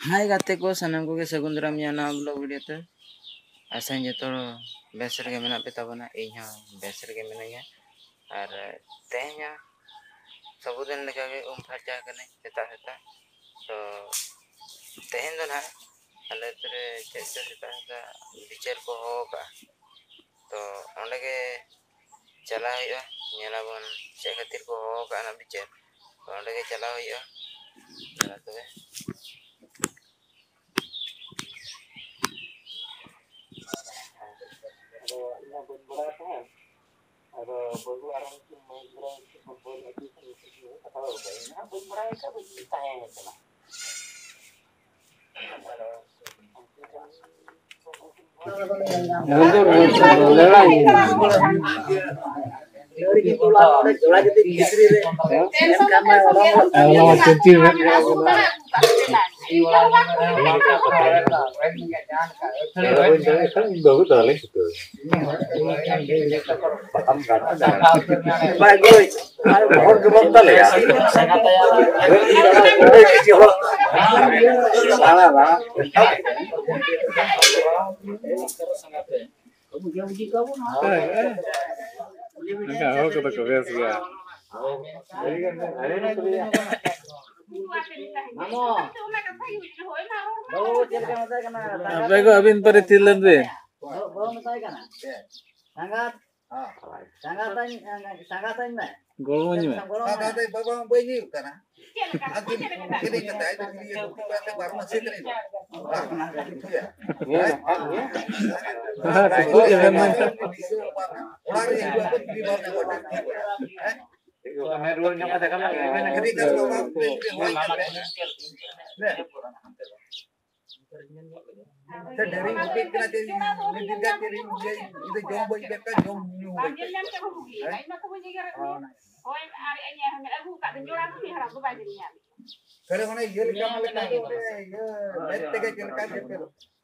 हाय गाते को सनम को के सगुंदराम याना ब्लॉग वीडियो ते आशा जो बेस रे मेना पे तबना इन बेस रे मिनाइया और तेहना सबुदिन लेका के उम फरचा कने सेता सेता तो तेहन दो ना अले तरे चेचे सेता सेता बिचार को होगा तो ओंडे के चला हुआ नेलाबन चे खातिर को होगा ना बिचार तो ओंडे के चला हुआ चला ada bagi orang yang lagi kita yang Jangan Venga, vamos con la cabeza ya. आपल्याकडे अभिन Sangat. तिलन रे सांगात सांगात सांगात नाही golongan juga. Bapak bapak bapak bapak ini karena lagi ini kata itu ini bapak baru masih ini. Lari juga pun di bawah dari karena mana iya lika malika iya iya iya iya iya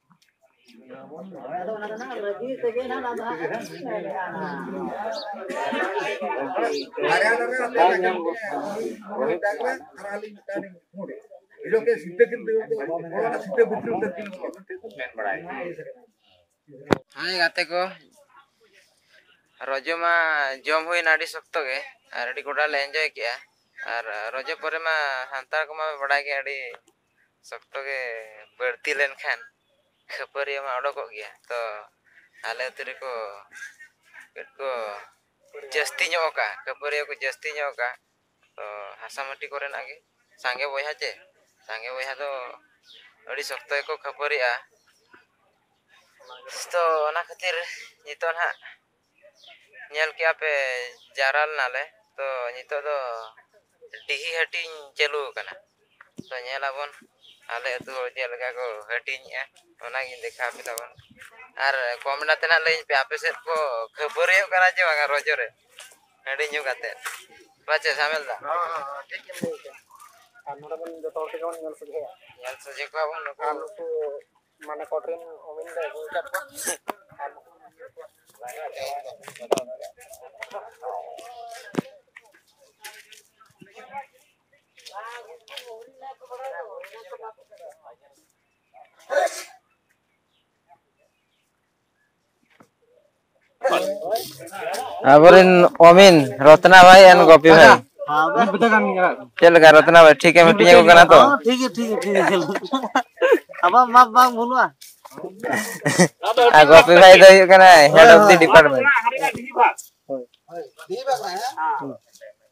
हाँ गाते को। रज मा जम हुई अभी सख्त गोटा एंजय के रज पर हाथ को बड़ा के अभी सख्त के बड़ती लेन खान। खेपरिया उड़को गया तो आले अतरे को को जस्ती नो का खेपरिया को जस्ती नो का तो हसामटी करे नागे सांगे बया चे सांगे बया तो अड़ी सख्त को खेपरिया तो ना खतिर नितो ना नेल के आपे जाराल नाले तो नितो तो डीही हटी चलू कना तो नेला बोन ᱟᱞᱮ ᱟᱹᱛᱩ ᱦᱚᱲ ᱪᱮᱫ ᱞᱮᱠᱟ ᱠᱚ ᱦᱟᱹᱴᱤᱧᱮᱜᱼᱟ ᱚᱱᱟᱜᱤᱧ ᱫᱮᱠᱷᱟᱣ ᱯᱮ ᱛᱟᱵᱚᱱ ᱟᱨ ᱠᱚᱢᱱᱟ ᱛᱮᱱᱟᱜ ᱞᱟᱹᱭᱟᱹᱧ ᱯᱮ ᱟᱯᱮ ᱥᱮᱫ ᱠᱚ ᱠᱷᱟᱹᱯᱟᱹᱨᱤᱭᱟᱹᱜ ᱠᱟᱱᱟ ᱪᱮ ᱵᱟᱝᱟ ᱨᱚᱡᱚ ᱨᱮ ᱦᱟᱺᱰᱤ ᱧᱩ ᱠᱟᱛᱮᱫ ᱵᱟᱪᱮ ᱥᱟᱢᱮᱞ ᱫᱟ ᱴᱷᱤᱠ ᱜᱮᱢ ᱞᱟᱹᱭ ᱠᱮᱫᱟ ᱟᱨ ᱱᱚᱰᱮ ᱵᱚᱱ ᱡᱚᱛᱚ ᱦᱚᱲ ᱛᱮᱜᱮ ᱵᱚᱱ ᱧᱮᱞ ᱥᱚᱡᱷᱮᱭᱟ ᱧᱮᱞ ᱥᱚᱡᱷᱮ ᱠᱚᱣᱟ ᱵᱚᱱ ᱱᱩᱠᱩ ᱱᱩᱠᱩ ᱢᱟᱱᱮ ᱠᱚᱴᱨᱮᱱ ᱚᱢᱤᱱ ᱫᱚ ᱟᱹᱜᱩ ᱟᱠᱟᱫ ᱠᱚᱣᱟ ᱟᱨ ᱱᱩᱠᱩ aborin omin rotna bhai and gopi bhai हाँ kan चल लगा रत्ना भाई ठीक है मीटिंग को करना तो ठीक है ठीक है ठीक है अब माफ़ माफ़ बोलवा आ गोपी भाई तो ये कहना है हेड ऑफ़ द डिपार्टमेंट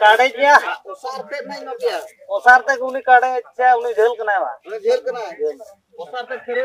काटेच्या ओसारते नाही नव्हत्या ओसारते कोणी झेल झेल कनावा ओसारते खरे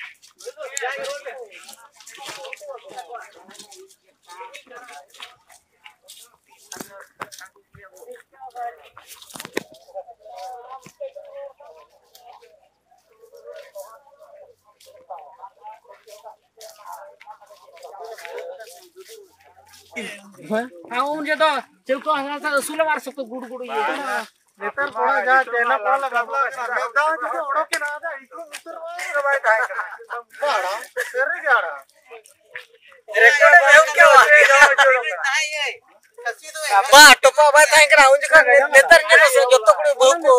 आउन जे तो चौको हसा सा मार सकतो गुड़ गुड़ ये। नेतर थोड़ा जा पड़ा बाबला सरदा जो ओड़ो के ना ಅಬ್ಬಾ ಟೊಪ್ಪ ಅಬ್ಬಾ ತಾಯಂಕರ ಅವನ ಜೊತೆ ನೆತ್ತರ ನೆರ ಜೊತೆ ಕೂಡ ಬೇಕು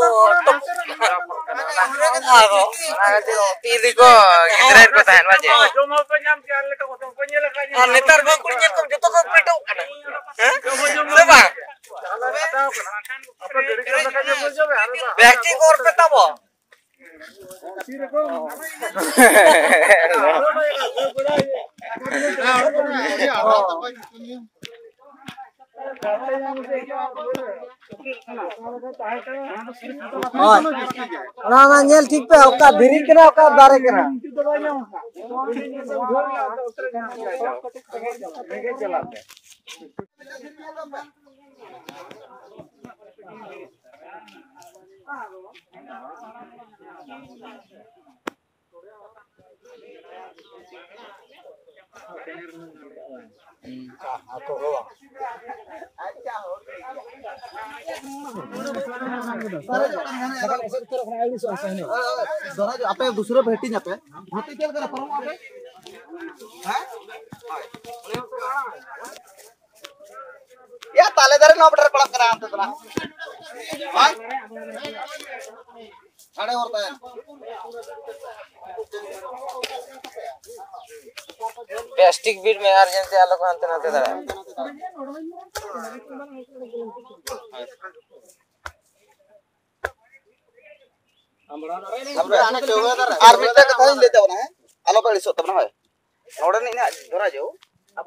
ಇದಕ್ಕೋ ಇದ್ರೆ ಇರ್ಬೇಕು ತಾಯನ್ ಬಾಜಿ ನೆತ್ತರ ಬೇಕು ಕೂಡ ನೆಲ್ಕೊ ಜೊತೆ ಹೋಗ್ಬಿಟ್ಟು ಬ್ಯಾಕ್ಟಿ ಕೋರ್ಪೆ ತಾವೋ ठीक पे अका के अका दारे के चलाते apa yang busur berhenti nyampe? Berhenti kan karena perlu apa? Hah? ताले दरे नौ बटर पड़ा करा आंटे तुम्हारा हाँ खड़े होता है प्लास्टिक बीट में यार जैसे आलोक आंटे नाते दरे लेते नोड़ी ना दौरा जो अब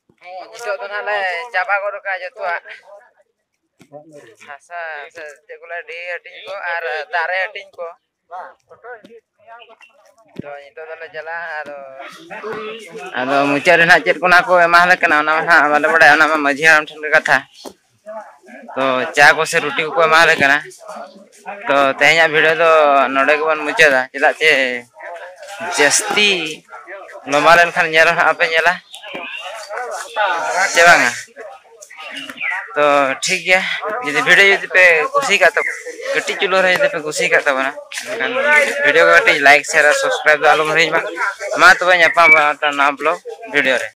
Itu tuh nale jaba guru kaja tua. Hasa segula di ating ko ar dare ating ko. ᱛᱚ ᱱᱤᱛᱚᱜ ᱫᱚᱞᱮ ᱪᱟᱞᱟᱜᱼᱟ ᱟᱫᱚ ᱟᱫᱚ ᱢᱩᱪᱟᱹᱫ ᱨᱮ ᱱᱟᱜ ᱪᱮᱫ ᱠᱚ ᱚᱱᱟ ᱠᱚ ᱮᱢᱟᱞᱮ ᱠᱟᱱᱟ ᱚᱱᱟ ᱢᱟ ᱱᱟᱜ ᱵᱟᱞᱮ ᱵᱟᱲᱟᱭᱟ ᱚᱱᱟ ᱢᱟ ᱢᱟᱹᱡᱷᱤ ᱦᱟᱲᱟᱢ ᱴᱷᱮᱱ ᱜᱮ ᱠᱟᱛᱷᱟ ᱛᱚ ᱪᱟ ᱠᱚ ᱥᱮ ᱨᱩᱴᱤ ᱠᱚᱠᱚ ᱮᱢᱟᱞᱮ ᱠᱟᱱᱟ ᱛᱚ ᱛᱮᱦᱮᱧᱟᱜ ᱵᱷᱤᱰᱤᱭᱳ ᱫᱚ ᱱᱚᱰᱮ ᱜᱮᱵᱚᱱ ᱢᱩᱪᱟᱹᱫᱟ ᱪᱮᱫᱟᱜ ᱪᱮ ᱡᱟᱹᱥᱛᱤ ᱞᱚᱢᱟ ᱞᱮᱱᱠᱷᱟᱱ ᱧᱮᱞ ᱦᱟᱸᱜ ᱟᱯᱮ ᱧᱮᱞᱟ चे बांगा। तो ठीक है, यदि वीडियो यदि पे खुशी का तो कटी चुलो रहे, यदि पे खुशी का तो बना। वीडियो को कटी लाइक शेयर और सब्सक्राइब आलम रही मा मा नाम ब्लॉग वीडियो रे।